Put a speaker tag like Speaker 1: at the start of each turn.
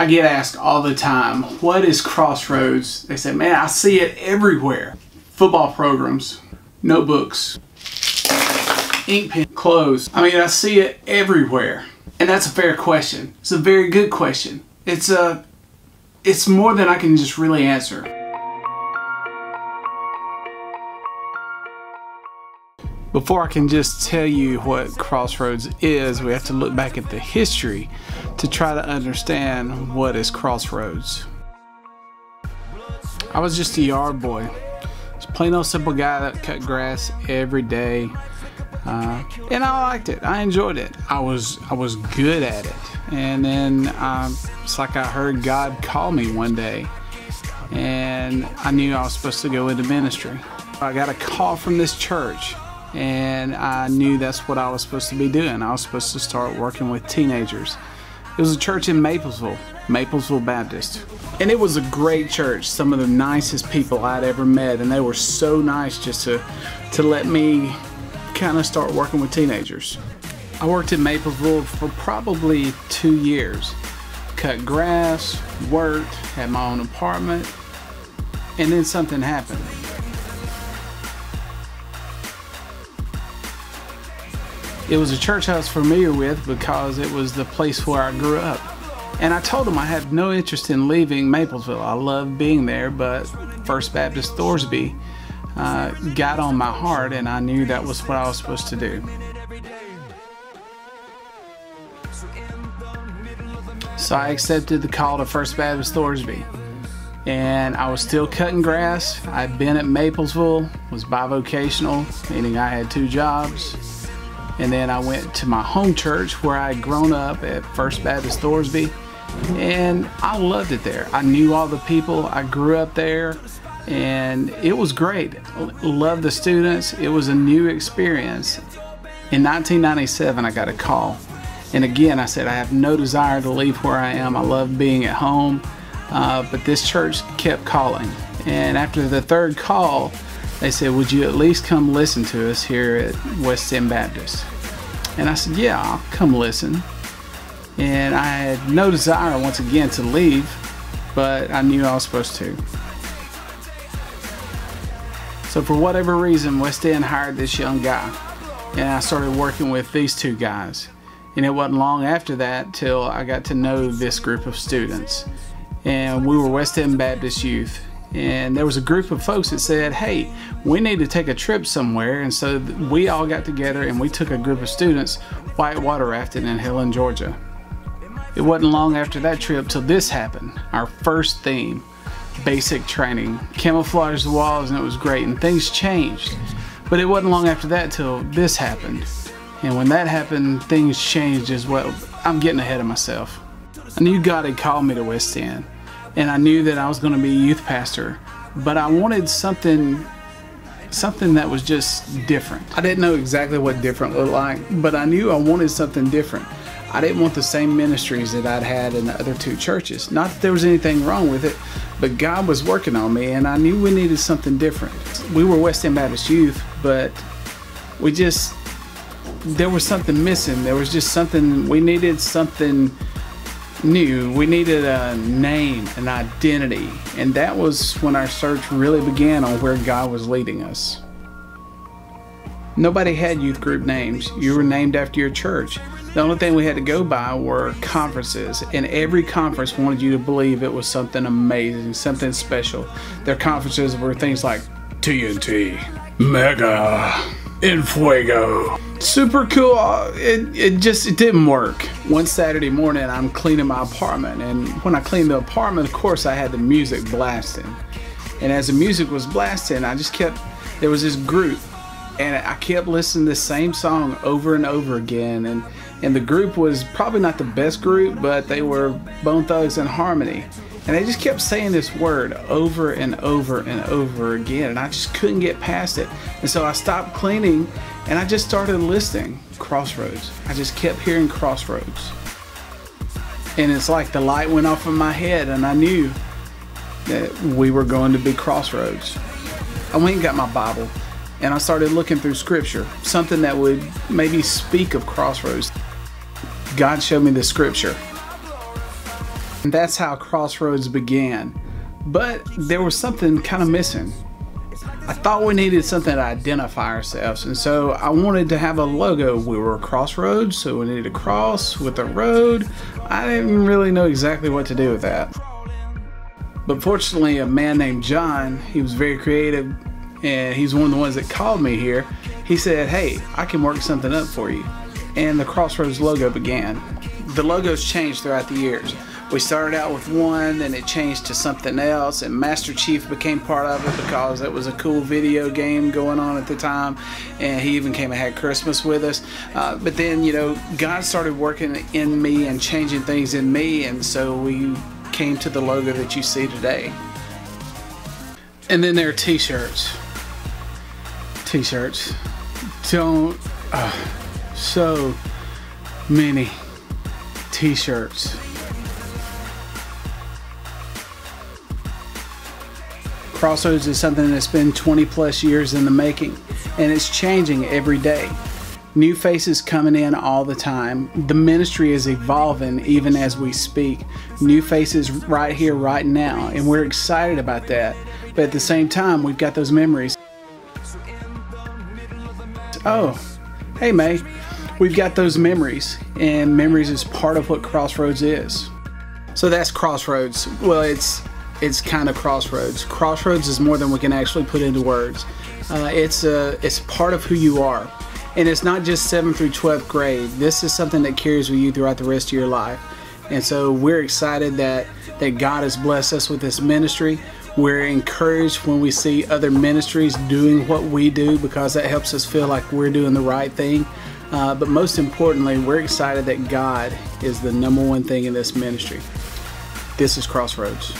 Speaker 1: I get asked all the time, what is Crossroads? They say, man, I see it everywhere. Football programs, notebooks, ink pen, clothes. I mean, I see it everywhere. And that's a fair question. It's a very good question. It's a, it's more than I can just really answer. Before I can just tell you what Crossroads is, we have to look back at the history to try to understand what is Crossroads. I was just a yard boy. Just plain old simple guy that cut grass every day. Uh, and I liked it. I enjoyed it. I was I was good at it. And then um, it's like I heard God call me one day, and I knew I was supposed to go into ministry. I got a call from this church and I knew that's what I was supposed to be doing. I was supposed to start working with teenagers. It was a church in Maplesville, Maplesville Baptist. And it was a great church, some of the nicest people I'd ever met, and they were so nice just to, to let me kind of start working with teenagers. I worked in Maplesville for probably two years. Cut grass, worked, had my own apartment, and then something happened. It was a church I was familiar with because it was the place where I grew up. And I told them I had no interest in leaving Maplesville. I loved being there, but First Baptist Thorsby uh, got on my heart, and I knew that was what I was supposed to do. So I accepted the call to First Baptist Thorsby. And I was still cutting grass. I'd been at Maplesville, was bivocational, meaning I had two jobs. And then I went to my home church where I had grown up at First Baptist Thorsby. And I loved it there. I knew all the people. I grew up there and it was great. Loved the students. It was a new experience. In 1997, I got a call. And again, I said, I have no desire to leave where I am. I love being at home. Uh, but this church kept calling. And after the third call, they said, Would you at least come listen to us here at West End Baptist? And I said, Yeah, I'll come listen. And I had no desire once again to leave, but I knew I was supposed to. So, for whatever reason, West End hired this young guy, and I started working with these two guys. And it wasn't long after that till I got to know this group of students. And we were West End Baptist Youth, and there was a group of folks that said, hey, we need to take a trip somewhere. And so we all got together and we took a group of students whitewater rafting in Helen, Georgia. It wasn't long after that trip till this happened, our first theme, basic training. Camouflaged the walls and it was great and things changed. But it wasn't long after that till this happened. And when that happened, things changed as well. I'm getting ahead of myself. I knew God had called me to West End and I knew that I was going to be a youth pastor, but I wanted something something that was just different. I didn't know exactly what different looked like, but I knew I wanted something different. I didn't want the same ministries that I'd had in the other two churches. Not that there was anything wrong with it, but God was working on me and I knew we needed something different. We were West End Baptist Youth, but we just there was something missing. There was just something we needed something new. We needed a name, an identity, and that was when our search really began on where God was leading us. Nobody had youth group names. You were named after your church. The only thing we had to go by were conferences, and every conference wanted you to believe it was something amazing, something special. Their conferences were things like TNT, Mega, En Fuego. Super cool. It, it just it didn't work. One Saturday morning, I'm cleaning my apartment, and when I cleaned the apartment, of course, I had the music blasting. And as the music was blasting, I just kept. There was this group, and I kept listening to the same song over and over again. And and the group was probably not the best group, but they were Bone Thugs-n-Harmony. And they just kept saying this word over and over and over again, and I just couldn't get past it. And so I stopped cleaning and I just started listing Crossroads. I just kept hearing Crossroads. And it's like the light went off in my head, and I knew that we were going to be Crossroads. I went and got my Bible and I started looking through scripture, something that would maybe speak of Crossroads. God showed me the scripture And that's how Crossroads began. But there was something kind of missing. I thought we needed something to identify ourselves, and so I wanted to have a logo. We were a crossroads, so we needed a cross with a road. I didn't really know exactly what to do with that. But fortunately, a man named John, he was very creative, and he's one of the ones that called me here. He said, Hey, I can work something up for you. And the Crossroads logo began. The logos changed throughout the years we started out with one, then it changed to something else, and Master Chief became part of it because it was a cool video game going on at the time, and he even came and had Christmas with us. Uh, but then, you know, God started working in me and changing things in me, and so we came to the logo that you see today. And then there are t-shirts. T-shirts. Don't. Uh, so many t-shirts. Crossroads is something that's been 20 plus years in the making, and it's changing every day. New faces coming in all the time. The ministry is evolving even as we speak. New faces right here, right now, and we're excited about that. But at the same time, we've got those memories. Oh, hey May, we've got those memories, and memories is part of what Crossroads is. So that's Crossroads. Well, it's it's kind of crossroads. Crossroads is more than we can actually put into words. Uh, it's a it's part of who you are, and it's not just 7th through 12th grade. This is something that carries with you throughout the rest of your life. And so we're excited that that God has blessed us with this ministry. We're encouraged when we see other ministries doing what we do because that helps us feel like we're doing the right thing. Uh, but most importantly, we're excited that God is the number one thing in this ministry. This is Crossroads.